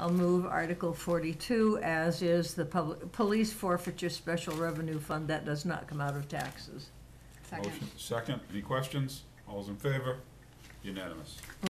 I'll move Article forty-two, as is the public, police forfeiture special revenue fund, that does not come out of taxes. Second. Motion second, any questions? All's in favor? Unanimous.